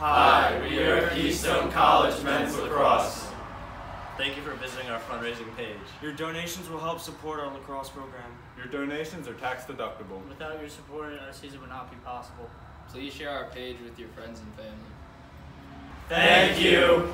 Hi, we are Keystone College Men's Lacrosse. Thank you for visiting our fundraising page. Your donations will help support our lacrosse program. Your donations are tax deductible. Without your support, our season would not be possible. Please share our page with your friends and family. Thank you.